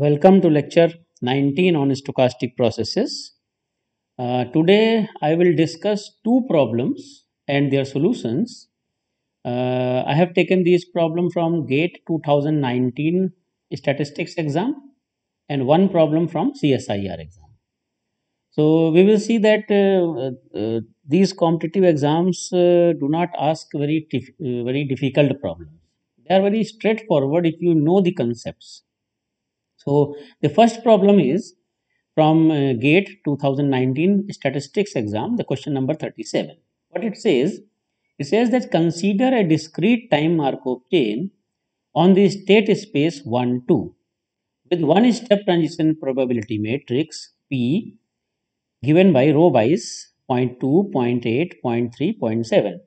Welcome to lecture 19 on stochastic processes. Uh, today I will discuss two problems and their solutions. Uh, I have taken these problem from GATE 2019 statistics exam and one problem from CSIR exam. So we will see that uh, uh, these competitive exams uh, do not ask very uh, very difficult problems. They are very straightforward if you know the concepts. So the first problem is from uh, GATE 2019 statistics exam, the question number 37. What it says, it says that consider a discrete time Markov chain on the state space 1 2 with one step transition probability matrix P given by row wise 0.2, 0.8, 0.3, 0.7.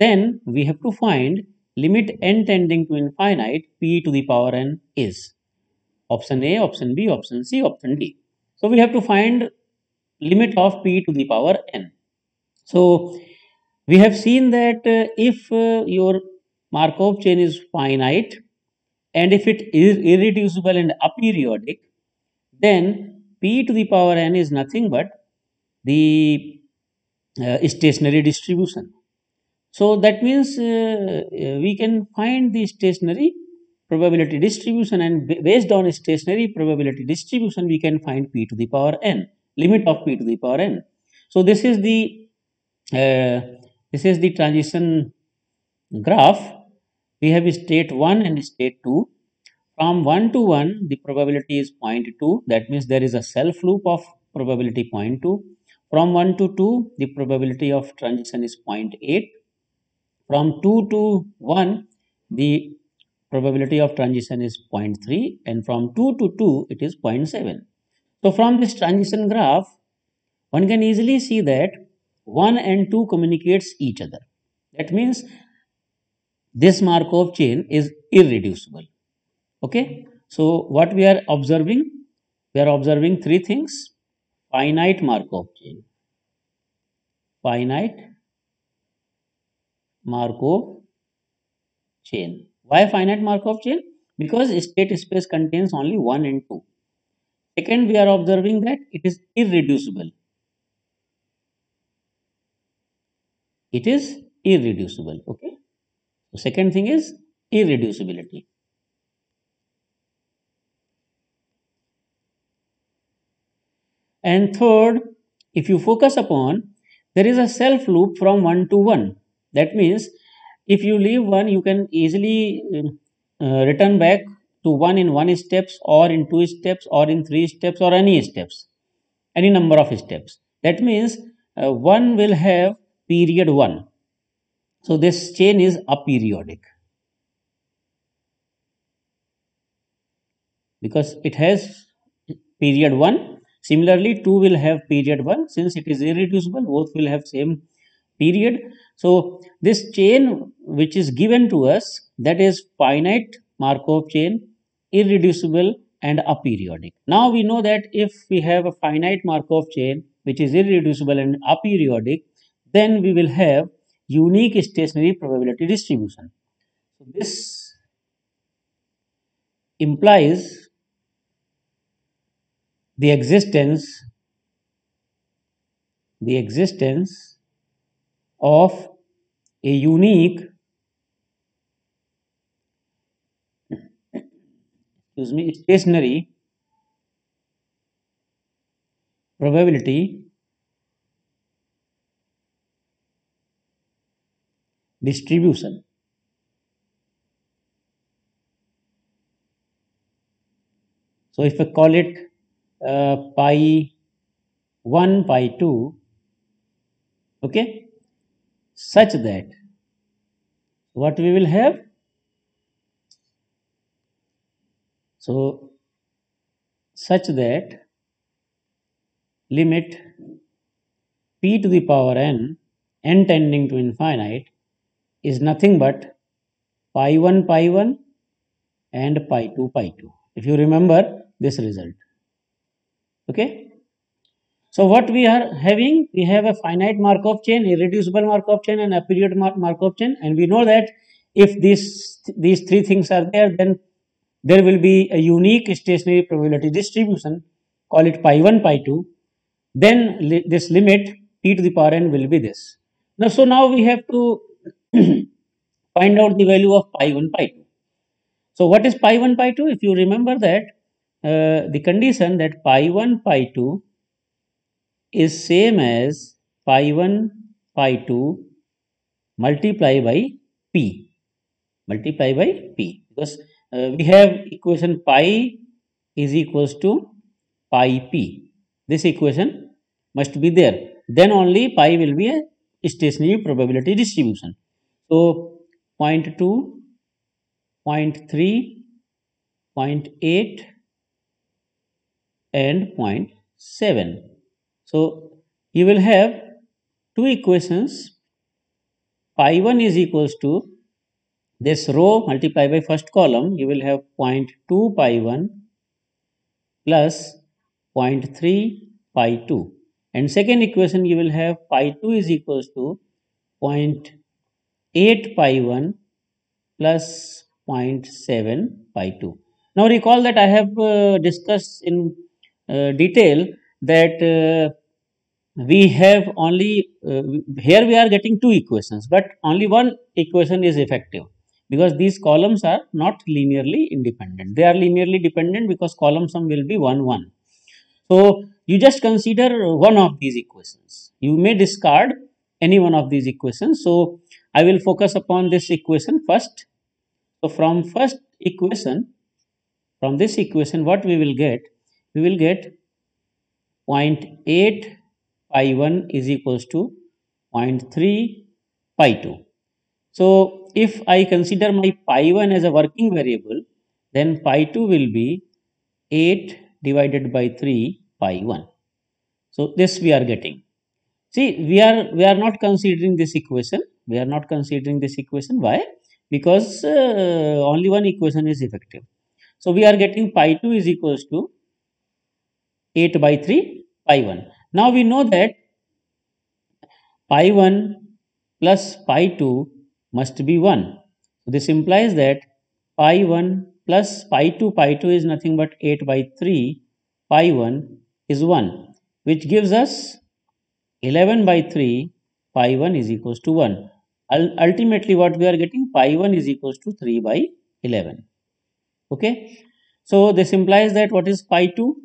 Then we have to find limit n tending to infinite p to the power n is option A, option B, option C, option D. So we have to find limit of p to the power n. So we have seen that uh, if uh, your Markov chain is finite and if it is irreducible and aperiodic, then p to the power n is nothing but the uh, stationary distribution. So that means uh, uh, we can find the stationary probability distribution and based on stationary probability distribution we can find p to the power n limit of p to the power n. So this is the uh, this is the transition graph. We have state 1 and state 2 from 1 to 1 the probability is 0.2 that means there is a self loop of probability 0.2 from 1 to 2 the probability of transition is 0.8 from 2 to 1 the probability of transition is 0.3 and from 2 to 2 it is 0.7 so from this transition graph one can easily see that 1 and 2 communicates each other. That means this markov chain is irreducible. Okay? So what we are observing? We are observing three things. Finite markov chain. Finite markov chain why finite markov chain? Because state space contains only 1 and 2 second we are observing that it is irreducible. It is irreducible okay? Second thing is irreducibility. And third if you focus upon there is a self loop from 1 to 1 that means if you leave one you can easily um, uh, return back to one in one steps or in two steps or in three steps or any steps any number of steps. That means uh, one will have period one. So this chain is aperiodic. Because it has period 1 similarly 2 will have period 1 since it is irreducible both will have same period. So this chain which is given to us that is finite markov chain irreducible and aperiodic. Now we know that if we have a finite markov chain which is irreducible and aperiodic then we will have unique stationary probability distribution. So this implies the existence the existence of a unique excuse me stationary probability distribution. So if i call it uh, pi 1 pi 2 okay such that what we will have? So such that limit p to the power n n tending to infinite is nothing but pi 1 pi 1 and pi 2 pi 2 if you remember this result. Okay so what we are having we have a finite markov chain irreducible markov chain and a markov chain and we know that if these these three things are there then there will be a unique stationary probability distribution, call it pi 1, pi 2. Then li this limit t to the power n will be this. Now, so now we have to find out the value of pi 1, pi 2. So, what is pi 1, pi 2? If you remember that uh, the condition that pi 1, pi 2 is same as pi 1, pi 2 multiply by p multiply by p because uh, we have equation pi is equals to pi p. This equation must be there. Then only pi will be a stationary probability distribution. So, 0 0.2, 0.3, 0.8 and 0.7. So, you will have two equations. Pi 1 is equals to this row multiplied by first column. You will have 0.2 pi 1 plus 0.3 pi 2 and second equation you will have pi 2 is equals to 0.8 pi 1 plus 0.7 pi 2. Now recall that I have uh, discussed in uh, detail that uh, we have only uh, here we are getting two equations but only one equation is effective because these columns are not linearly independent. They are linearly dependent because column sum will be 1 1 so you just consider one of these equations. You may discard any one of these equations. So i will focus upon this equation first. So from first equation from this equation what we will get? We will get 0.8 pi 1 is equals to 0.3 pi 2. So, if I consider my pi 1 as a working variable, then pi 2 will be 8 divided by 3 pi 1. So, this we are getting. See, we are we are not considering this equation. We are not considering this equation. Why? Because uh, only one equation is effective. So, we are getting pi 2 is equals to 8 by 3 pi 1. Now we know that pi 1 plus pi 2 must be 1. So this implies that pi 1 plus pi 2 pi 2 is nothing but 8 by 3 pi 1 is 1 which gives us 11 by 3 pi 1 is equals to 1. Ultimately what we are getting pi 1 is equals to 3 by 11. Okay. So this implies that what is pi 2?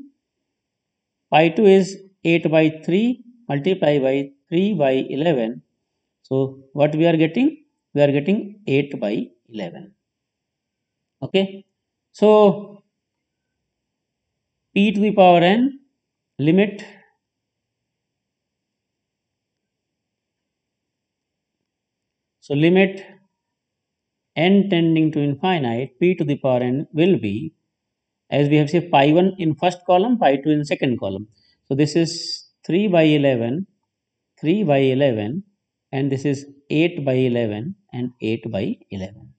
Pi 2 is 8 by 3 multiply by 3 by 11. So, what we are getting? We are getting 8 by 11. Okay. So, p to the power n limit so limit n tending to infinite p to the power n will be as we have said pi 1 in first column pi 2 in second column so this is 3 by 11, 3 by 11 and this is 8 by 11 and 8 by 11.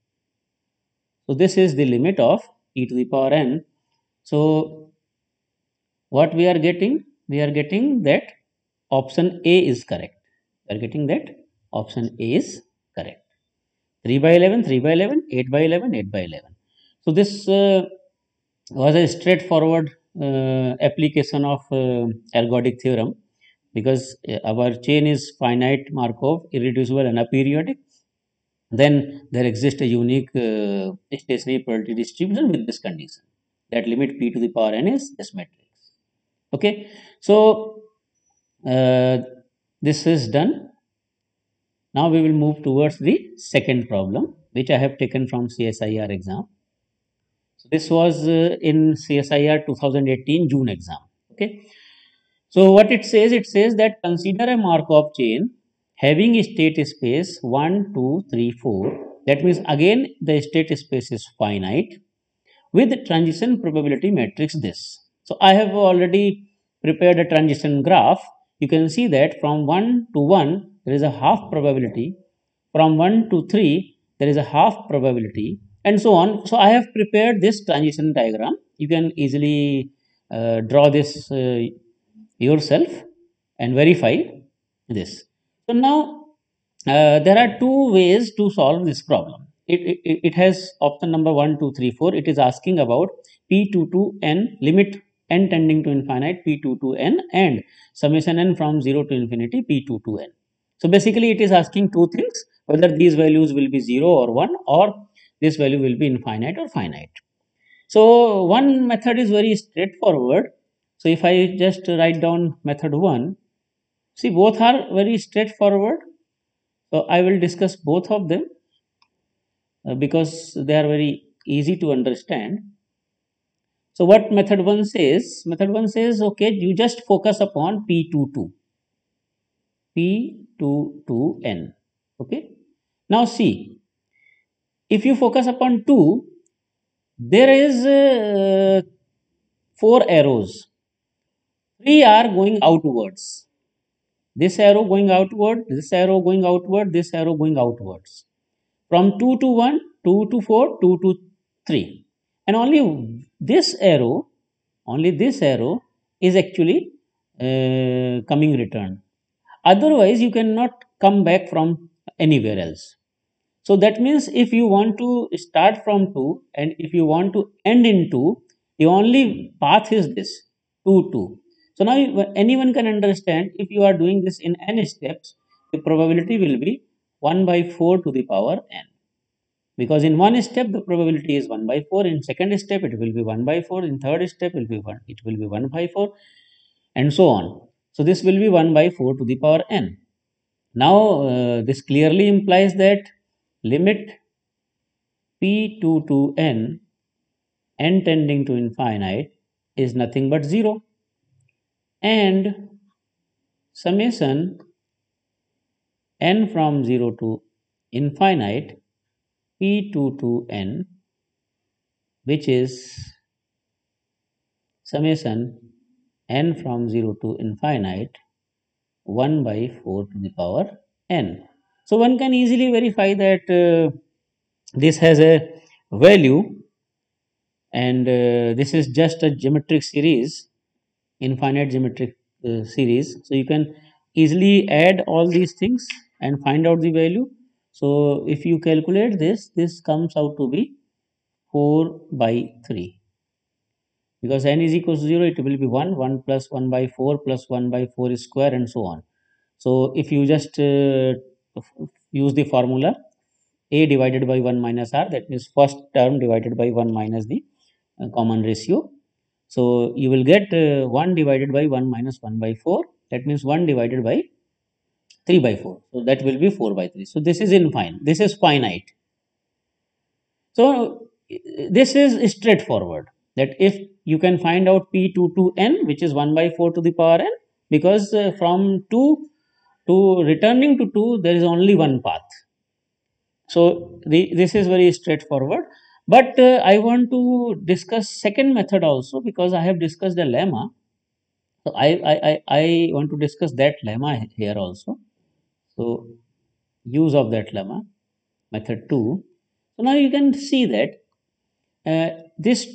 So this is the limit of e to the power n. So what we are getting? We are getting that option A is correct. We are getting that option A is correct. 3 by 11, 3 by 11, 8 by 11, 8 by 11. So this uh, was a straightforward application of uh, ergodic theorem because uh, our chain is finite Markov, irreducible and aperiodic. Then there exists a unique uh, stationary probability distribution with this condition that limit p to the power n is this matrix. Okay, so uh, this is done. Now we will move towards the second problem which I have taken from CSIR exam. So this was uh, in CSIR 2018 June exam. Okay. So what it says, it says that consider a Markov chain having a state space 1, 2, 3, 4. That means again the state space is finite with transition probability matrix this. So I have already prepared a transition graph. You can see that from 1 to 1 there is a half probability. From 1 to 3 there is a half probability and so on. So, I have prepared this transition diagram. You can easily uh, draw this uh, yourself and verify this. So, now uh, there are two ways to solve this problem. it, it, it has option number 1, 2, 3, 4. It is asking about P2 to n limit n tending to infinite P2 to n and summation n from 0 to infinity P2 to n. So basically it is asking two things whether these values will be 0 or 1 or this value will be infinite or finite. So one method is very straightforward. So if I just write down method 1, see both are very straightforward. So I will discuss both of them uh, because they are very easy to understand. So what method 1 says? Method 1 says, okay, you just focus upon P22. P22N. Okay. Now see, if you focus upon 2, there is uh, 4 arrows. 3 are going outwards. This arrow going outward, this arrow going outward, this arrow going outwards. From 2 to 1, 2 to 4, 2 to 3. And only this arrow, only this arrow is actually uh, coming return. Otherwise, you cannot come back from anywhere else. So that means if you want to start from 2 and if you want to end in 2, the only path is this 2 2. So now anyone can understand if you are doing this in n steps, the probability will be 1 by 4 to the power n. Because in one step the probability is 1 by 4, in second step it will be 1 by 4, in third step it will be 1, it will be 1 by 4 and so on. So this will be 1 by 4 to the power n. Now uh, this clearly implies that limit p2 to n, n tending to infinite is nothing but 0 and summation n from 0 to infinite p2 to n which is summation n from 0 to infinite 1 by 4 to the power n. So one can easily verify that uh, this has a value and uh, this is just a geometric series, infinite geometric uh, series. So you can easily add all these things and find out the value. So if you calculate this, this comes out to be 4 by 3 because n is equal to 0 it will be 1 1 plus 1 by 4 plus 1 by 4 square and so on so if you just uh, use the formula a divided by 1 minus r. That means first term divided by 1 minus the uh, common ratio. So you will get uh, 1 divided by 1 minus 1 by 4 that means 1 divided by 3 by 4 so that will be 4 by 3 so this is infinite. This is finite. So this is straightforward. That if you can find out p2 to n which is 1 by 4 to the power n because uh, from 2 to returning to 2 there is only one path. So the, this is very straightforward. But uh, i want to discuss second method also because i have discussed the lemma. So I, I i i want to discuss that lemma here also. So use of that lemma method 2 so now you can see that uh, this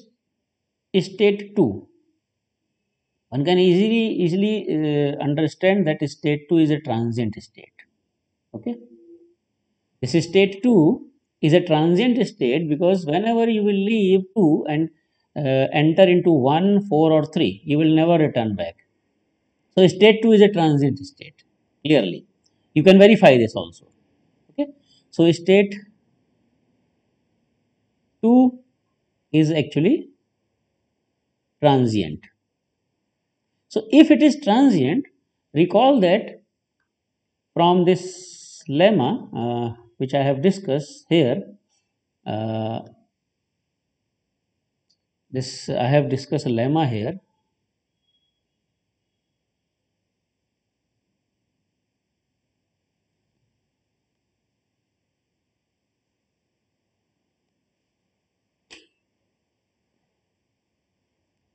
state 2 one can easily easily uh, understand that state 2 is a transient state. Okay? This state 2 is a transient state because whenever you will leave 2 and uh, enter into 1 4 or 3 you will never return back. So state 2 is a transient state clearly. You can verify this also. Okay? So state 2 is actually transient so if it is transient, recall that from this lemma, uh, which I have discussed here, uh, this I have discussed a lemma here.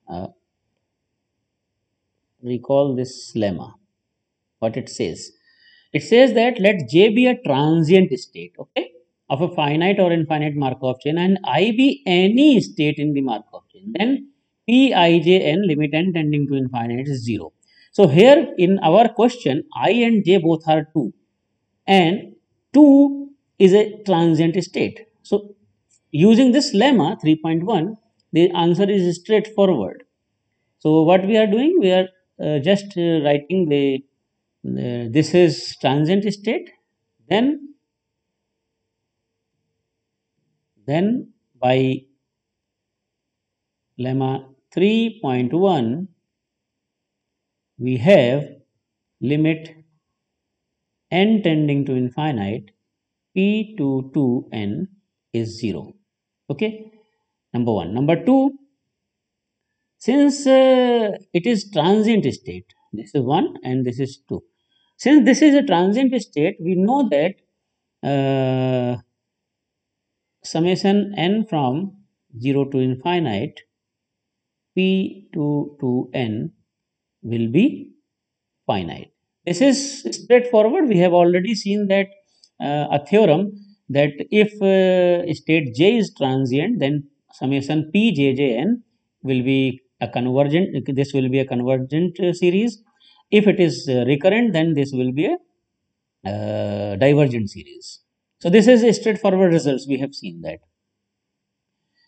Uh, recall this lemma. What it says. It says that let j be a transient state okay of a finite or infinite markov chain and i be any state in the markov chain. Then p i j n limit n tending to infinite is 0 so here in our question i and j both are 2 and 2 is a transient state. So using this lemma 3.1, the answer is straightforward. So what we are doing, we are just uh, writing the, uh, this is transient state, then, then by lemma 3.1, we have limit n tending to infinite p to 2n is 0 okay? Number 1 number 2 since uh, it is transient state this is 1 and this is 2 since this is a transient state we know that uh, summation n from 0 to infinite p to 2n will be finite. This is straightforward. We have already seen that uh, a theorem that if uh, state j is transient then summation p j j n will be a convergent this will be a convergent series. If it is uh, recurrent then this will be a uh, divergent series. So this is a straightforward results we have seen that.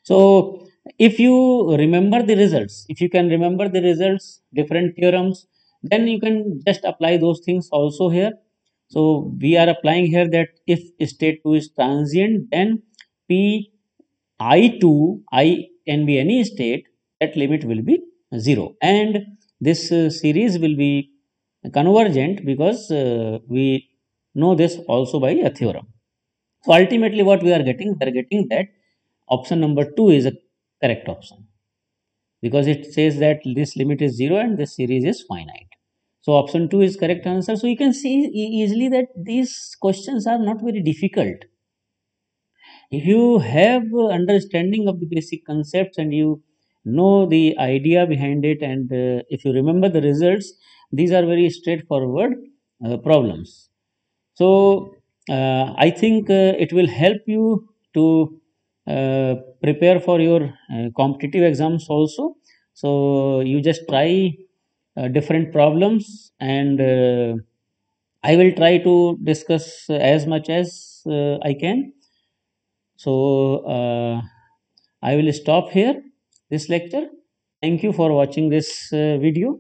So if you remember the results if you can remember the results different theorems then you can just apply those things also here. So we are applying here that if state 2 is transient then p i2 i can be any state that limit will be 0 and this uh, series will be convergent because uh, we know this also by a theorem so ultimately what we are getting we are getting that option number 2 is a correct option because it says that this limit is 0 and this series is finite so option 2 is correct answer. So you can see easily that these questions are not very difficult. If you have understanding of the basic concepts and you know the idea behind it and uh, if you remember the results, these are very straightforward uh, problems. So uh, I think uh, it will help you to uh, prepare for your uh, competitive exams also. So you just try different problems and I will try to discuss as much as I can. So I will stop here this lecture. Thank you for watching this uh, video.